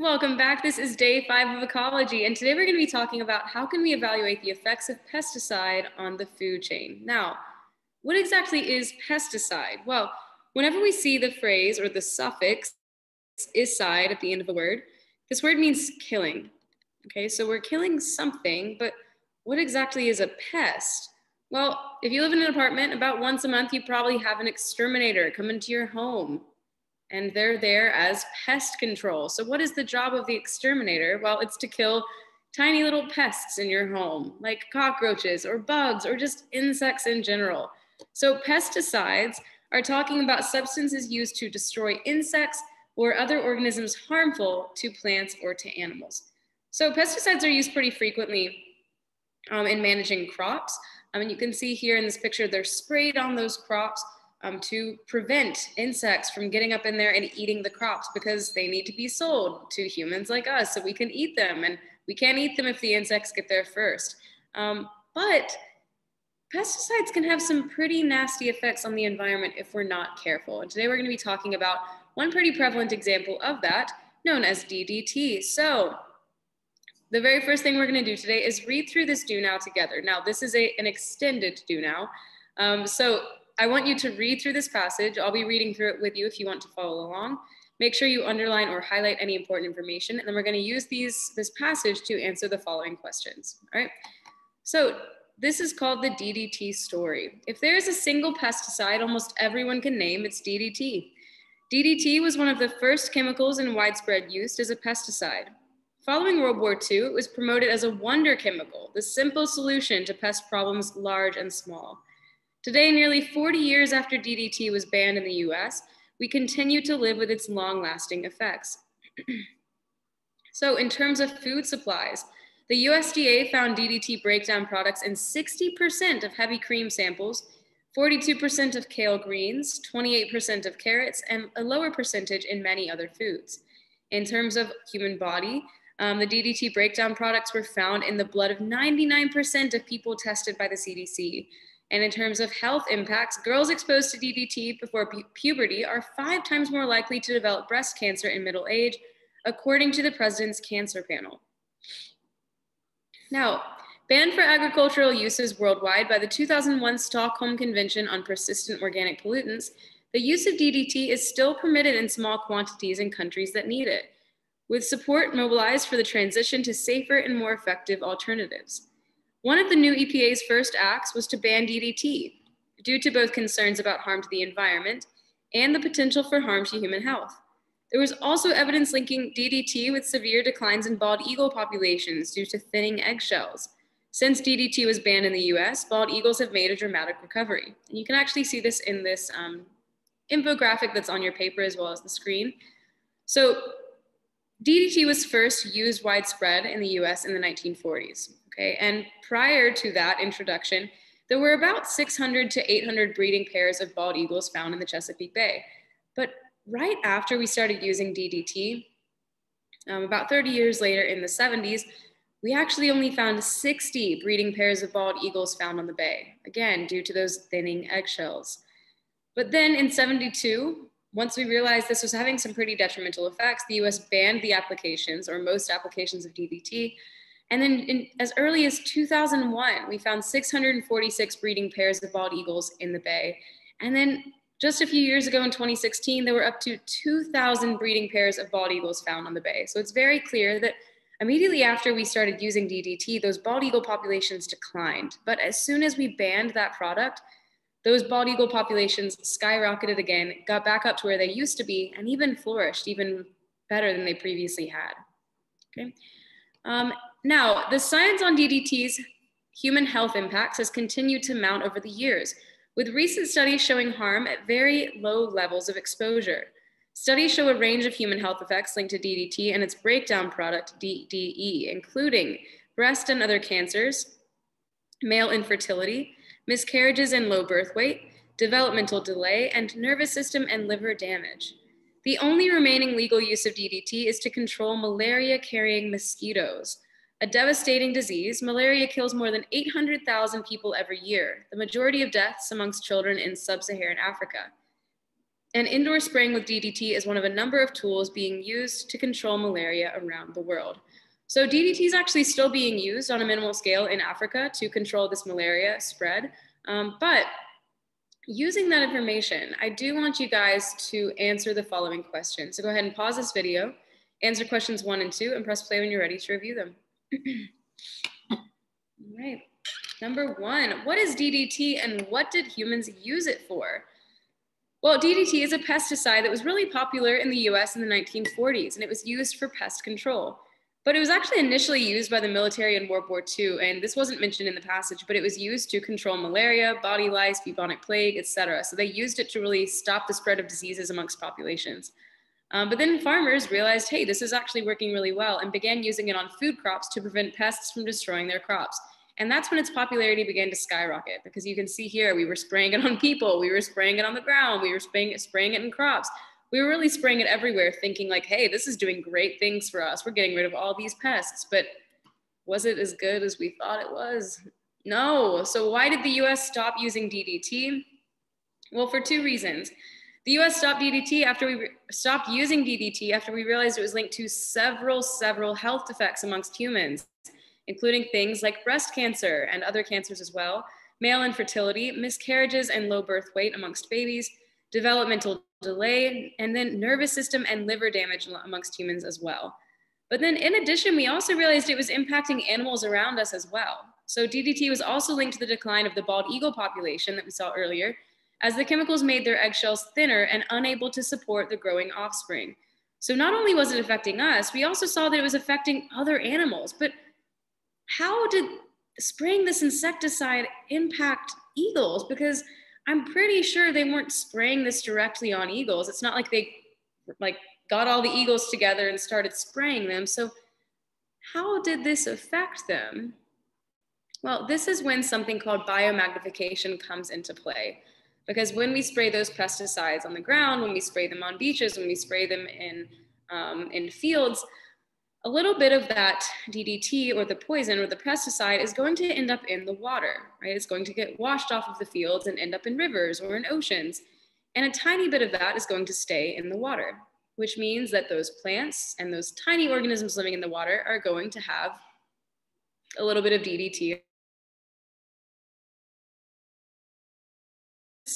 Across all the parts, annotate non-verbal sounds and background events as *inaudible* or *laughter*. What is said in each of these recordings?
Welcome back. This is day five of ecology, and today we're going to be talking about how can we evaluate the effects of pesticide on the food chain. Now, what exactly is pesticide? Well, whenever we see the phrase or the suffix is side at the end of a word, this word means killing. Okay, so we're killing something, but what exactly is a pest? Well, if you live in an apartment, about once a month, you probably have an exterminator come into your home and they're there as pest control. So, what is the job of the exterminator? Well, it's to kill tiny little pests in your home, like cockroaches or bugs or just insects in general. So, pesticides are talking about substances used to destroy insects or other organisms harmful to plants or to animals. So, pesticides are used pretty frequently um, in managing crops. I mean, you can see here in this picture, they're sprayed on those crops um, to prevent insects from getting up in there and eating the crops because they need to be sold to humans like us so we can eat them. And we can't eat them if the insects get there first. Um, but pesticides can have some pretty nasty effects on the environment if we're not careful. And today we're going to be talking about one pretty prevalent example of that known as DDT. So the very first thing we're going to do today is read through this do now together. Now, this is a, an extended do now. Um, so I want you to read through this passage. I'll be reading through it with you if you want to follow along. Make sure you underline or highlight any important information. And then we're going to use these, this passage to answer the following questions. All right. So this is called the DDT story. If there is a single pesticide almost everyone can name, it's DDT. DDT was one of the first chemicals in widespread use as a pesticide. Following World War II, it was promoted as a wonder chemical, the simple solution to pest problems large and small. Today, nearly 40 years after DDT was banned in the US, we continue to live with its long lasting effects. *clears throat* so, in terms of food supplies, the USDA found DDT breakdown products in 60% of heavy cream samples, 42% of kale greens, 28% of carrots, and a lower percentage in many other foods. In terms of human body, um, the DDT breakdown products were found in the blood of 99% of people tested by the CDC, and in terms of health impacts, girls exposed to DDT before pu puberty are five times more likely to develop breast cancer in middle age, according to the president's cancer panel. Now, banned for agricultural uses worldwide by the 2001 Stockholm Convention on Persistent Organic Pollutants, the use of DDT is still permitted in small quantities in countries that need it, with support mobilized for the transition to safer and more effective alternatives. One of the new EPA's first acts was to ban DDT due to both concerns about harm to the environment and the potential for harm to human health. There was also evidence linking DDT with severe declines in bald eagle populations due to thinning eggshells. Since DDT was banned in the US, bald eagles have made a dramatic recovery. And you can actually see this in this um, infographic that's on your paper as well as the screen. So DDT was first used widespread in the US in the 1940s. Okay, and prior to that introduction, there were about 600 to 800 breeding pairs of bald eagles found in the Chesapeake Bay. But right after we started using DDT, um, about 30 years later in the 70s, we actually only found 60 breeding pairs of bald eagles found on the bay, again, due to those thinning eggshells. But then in 72, once we realized this was having some pretty detrimental effects, the US banned the applications or most applications of DDT and then in, as early as 2001, we found 646 breeding pairs of bald eagles in the bay. And then just a few years ago in 2016, there were up to 2,000 breeding pairs of bald eagles found on the bay. So it's very clear that immediately after we started using DDT, those bald eagle populations declined. But as soon as we banned that product, those bald eagle populations skyrocketed again, got back up to where they used to be, and even flourished even better than they previously had. Okay. Um, now, the science on DDT's human health impacts has continued to mount over the years, with recent studies showing harm at very low levels of exposure. Studies show a range of human health effects linked to DDT and its breakdown product, DDE, including breast and other cancers, male infertility, miscarriages and low birth weight, developmental delay, and nervous system and liver damage. The only remaining legal use of DDT is to control malaria carrying mosquitoes, a devastating disease, malaria kills more than 800,000 people every year, the majority of deaths amongst children in sub Saharan Africa. And indoor spraying with DDT is one of a number of tools being used to control malaria around the world. So DDT is actually still being used on a minimal scale in Africa to control this malaria spread. Um, but using that information, I do want you guys to answer the following questions. So go ahead and pause this video, answer questions one and two, and press play when you're ready to review them. All right. Number one, what is DDT and what did humans use it for? Well, DDT is a pesticide that was really popular in the US in the 1940s, and it was used for pest control. But it was actually initially used by the military in World War II, and this wasn't mentioned in the passage, but it was used to control malaria, body lice, bubonic plague, etc. So they used it to really stop the spread of diseases amongst populations. Um, but then farmers realized, hey, this is actually working really well, and began using it on food crops to prevent pests from destroying their crops. And that's when its popularity began to skyrocket because you can see here, we were spraying it on people, we were spraying it on the ground, we were spraying it, spraying it in crops. We were really spraying it everywhere thinking like, hey, this is doing great things for us. We're getting rid of all these pests, but was it as good as we thought it was? No. So why did the US stop using DDT? Well, for two reasons. The US stopped DDT after we stopped using DDT after we realized it was linked to several, several health defects amongst humans including things like breast cancer and other cancers as well, male infertility, miscarriages and low birth weight amongst babies, developmental delay, and then nervous system and liver damage amongst humans as well. But then in addition, we also realized it was impacting animals around us as well. So DDT was also linked to the decline of the bald eagle population that we saw earlier, as the chemicals made their eggshells thinner and unable to support the growing offspring. So not only was it affecting us, we also saw that it was affecting other animals, but how did spraying this insecticide impact eagles? Because I'm pretty sure they weren't spraying this directly on eagles. It's not like they like got all the eagles together and started spraying them. So how did this affect them? Well, this is when something called biomagnification comes into play. Because when we spray those pesticides on the ground, when we spray them on beaches, when we spray them in, um, in fields, a little bit of that DDT or the poison or the pesticide is going to end up in the water, right? It's going to get washed off of the fields and end up in rivers or in oceans. And a tiny bit of that is going to stay in the water, which means that those plants and those tiny organisms living in the water are going to have a little bit of DDT.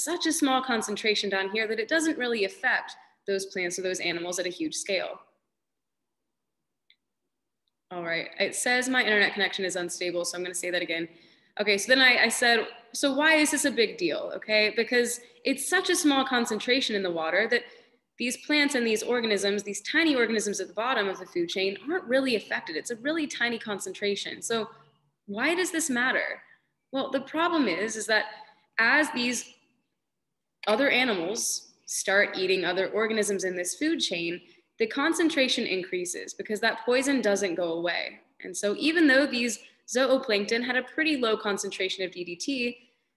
Such a small concentration down here that it doesn't really affect those plants or those animals at a huge scale. All right, it says my internet connection is unstable, so I'm gonna say that again. Okay, so then I, I said, so why is this a big deal? Okay, because it's such a small concentration in the water that these plants and these organisms, these tiny organisms at the bottom of the food chain, aren't really affected. It's a really tiny concentration. So why does this matter? Well, the problem is, is that as these other animals start eating other organisms in this food chain, the concentration increases because that poison doesn't go away. And so even though these zooplankton had a pretty low concentration of DDT,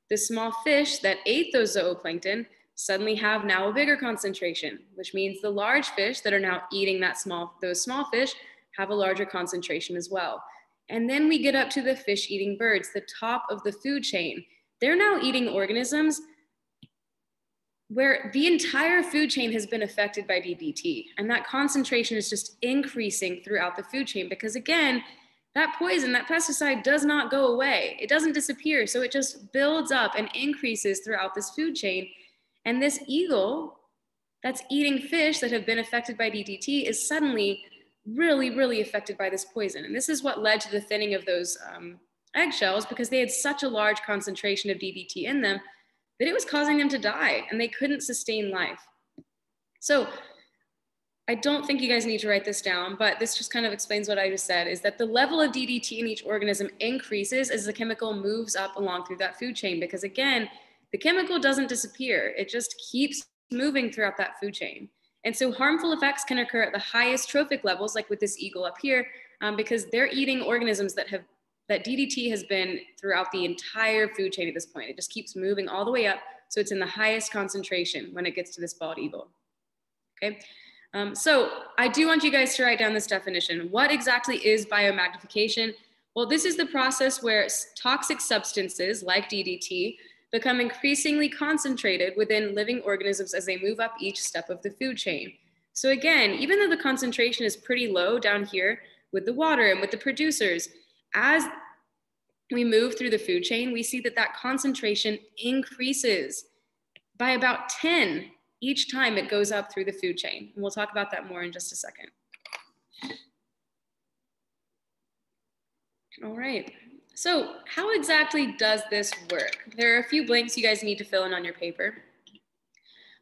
the small fish that ate those zooplankton suddenly have now a bigger concentration, which means the large fish that are now eating that small, those small fish have a larger concentration as well. And then we get up to the fish eating birds, the top of the food chain. They're now eating organisms where the entire food chain has been affected by DDT. And that concentration is just increasing throughout the food chain because, again, that poison, that pesticide does not go away. It doesn't disappear. So it just builds up and increases throughout this food chain. And this eagle that's eating fish that have been affected by DDT is suddenly really, really affected by this poison. And this is what led to the thinning of those um, eggshells because they had such a large concentration of DDT in them that it was causing them to die and they couldn't sustain life. So I don't think you guys need to write this down, but this just kind of explains what I just said is that the level of DDT in each organism increases as the chemical moves up along through that food chain. Because again, the chemical doesn't disappear, it just keeps moving throughout that food chain. And so harmful effects can occur at the highest trophic levels, like with this eagle up here, um, because they're eating organisms that have that DDT has been throughout the entire food chain at this point. It just keeps moving all the way up. So it's in the highest concentration when it gets to this bald eagle. Okay. Um, so I do want you guys to write down this definition. What exactly is biomagnification? Well, this is the process where toxic substances like DDT become increasingly concentrated within living organisms as they move up each step of the food chain. So again, even though the concentration is pretty low down here with the water and with the producers, as we move through the food chain, we see that that concentration increases by about 10 each time it goes up through the food chain. And we'll talk about that more in just a second. All right, so how exactly does this work? There are a few blanks you guys need to fill in on your paper.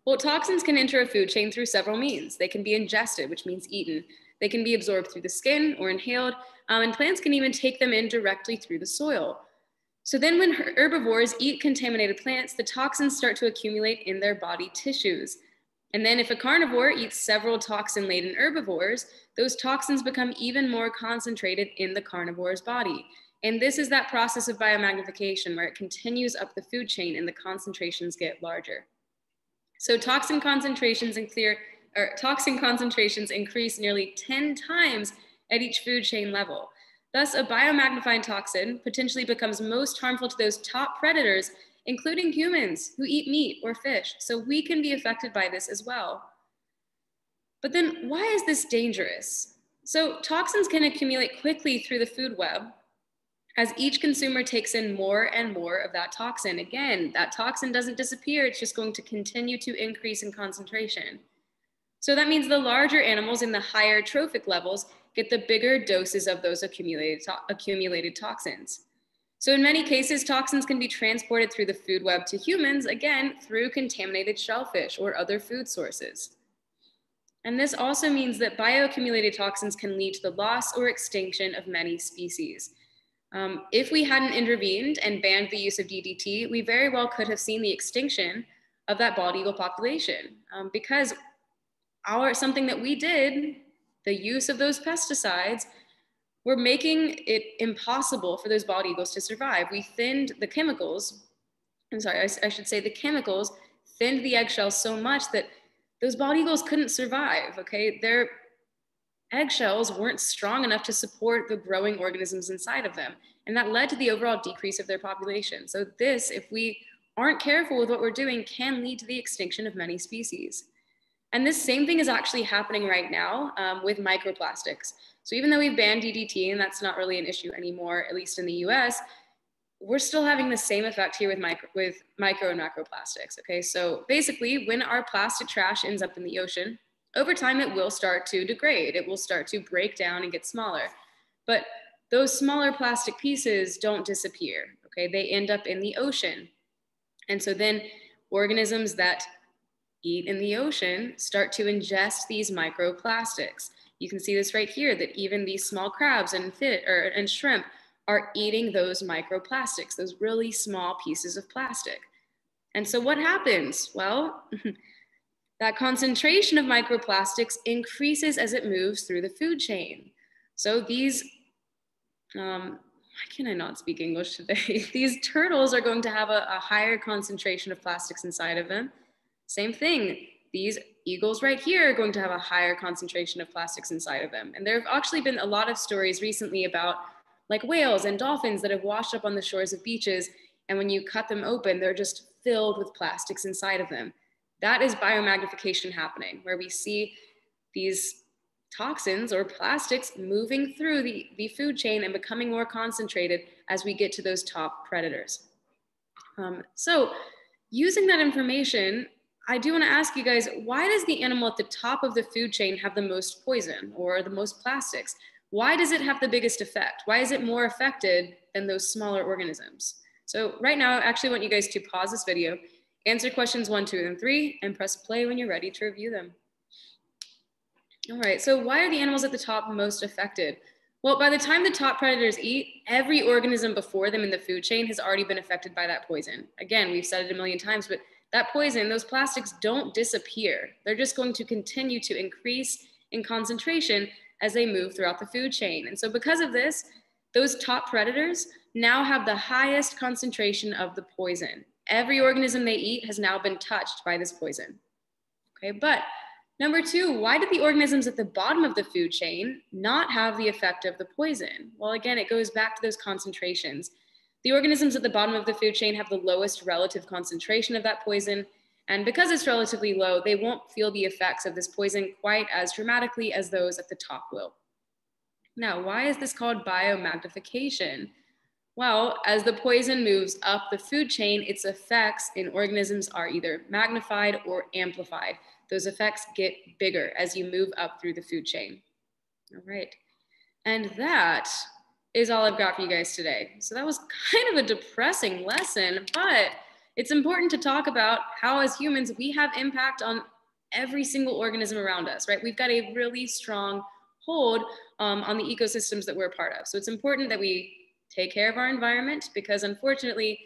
Well, toxins can enter a food chain through several means. They can be ingested, which means eaten. They can be absorbed through the skin or inhaled, um, and plants can even take them in directly through the soil. So then when herbivores eat contaminated plants, the toxins start to accumulate in their body tissues. And then if a carnivore eats several toxin-laden herbivores, those toxins become even more concentrated in the carnivore's body. And this is that process of biomagnification where it continues up the food chain and the concentrations get larger. So toxin concentrations in clear, or toxin concentrations increase nearly 10 times at each food chain level. Thus, a biomagnifying toxin potentially becomes most harmful to those top predators, including humans who eat meat or fish. So we can be affected by this as well. But then why is this dangerous? So toxins can accumulate quickly through the food web, as each consumer takes in more and more of that toxin. Again, that toxin doesn't disappear, it's just going to continue to increase in concentration. So that means the larger animals in the higher trophic levels get the bigger doses of those accumulated, to accumulated toxins. So in many cases, toxins can be transported through the food web to humans, again, through contaminated shellfish or other food sources. And this also means that bioaccumulated toxins can lead to the loss or extinction of many species. Um, if we hadn't intervened and banned the use of DDT, we very well could have seen the extinction of that bald eagle population um, because our something that we did, the use of those pesticides, were making it impossible for those bald eagles to survive. We thinned the chemicals, I'm sorry, I, I should say the chemicals thinned the eggshells so much that those bald eagles couldn't survive, okay? Their eggshells weren't strong enough to support the growing organisms inside of them. And that led to the overall decrease of their population. So this, if we aren't careful with what we're doing, can lead to the extinction of many species. And this same thing is actually happening right now um, with microplastics. So even though we've banned DDT, and that's not really an issue anymore, at least in the US, we're still having the same effect here with micro, with micro and macroplastics, okay? So basically, when our plastic trash ends up in the ocean, over time it will start to degrade. It will start to break down and get smaller. But those smaller plastic pieces don't disappear, okay? They end up in the ocean. And so then organisms that eat in the ocean start to ingest these microplastics. You can see this right here, that even these small crabs and, fish, or, and shrimp are eating those microplastics, those really small pieces of plastic. And so what happens? Well, *laughs* that concentration of microplastics increases as it moves through the food chain. So these, um, why can I not speak English today? *laughs* these turtles are going to have a, a higher concentration of plastics inside of them. Same thing, these eagles right here are going to have a higher concentration of plastics inside of them. And there have actually been a lot of stories recently about like whales and dolphins that have washed up on the shores of beaches. And when you cut them open, they're just filled with plastics inside of them. That is biomagnification happening, where we see these toxins or plastics moving through the, the food chain and becoming more concentrated as we get to those top predators. Um, so using that information, I do want to ask you guys, why does the animal at the top of the food chain have the most poison or the most plastics? Why does it have the biggest effect? Why is it more affected than those smaller organisms? So right now, I actually want you guys to pause this video, answer questions one, two, and three, and press play when you're ready to review them. All right, so why are the animals at the top most affected? Well, by the time the top predators eat, every organism before them in the food chain has already been affected by that poison. Again, we've said it a million times, but that poison, those plastics don't disappear. They're just going to continue to increase in concentration as they move throughout the food chain. And so because of this, those top predators now have the highest concentration of the poison. Every organism they eat has now been touched by this poison. Okay, but number two, why did the organisms at the bottom of the food chain not have the effect of the poison? Well, again, it goes back to those concentrations. The organisms at the bottom of the food chain have the lowest relative concentration of that poison. And because it's relatively low, they won't feel the effects of this poison quite as dramatically as those at the top will. Now, why is this called biomagnification? Well, as the poison moves up the food chain, its effects in organisms are either magnified or amplified. Those effects get bigger as you move up through the food chain. All right. And that is all I've got for you guys today. So that was kind of a depressing lesson, but it's important to talk about how as humans, we have impact on every single organism around us, right? We've got a really strong hold um, on the ecosystems that we're a part of. So it's important that we take care of our environment because unfortunately,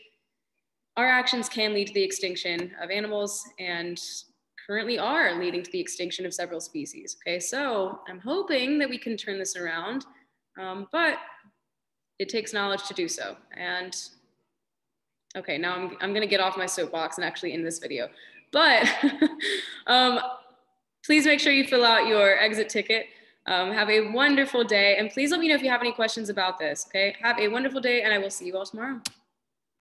our actions can lead to the extinction of animals and currently are leading to the extinction of several species. Okay, so I'm hoping that we can turn this around, um, but it takes knowledge to do so. And okay, now I'm, I'm gonna get off my soapbox and actually end this video. But *laughs* um, please make sure you fill out your exit ticket. Um, have a wonderful day. And please let me know if you have any questions about this. Okay. Have a wonderful day, and I will see you all tomorrow.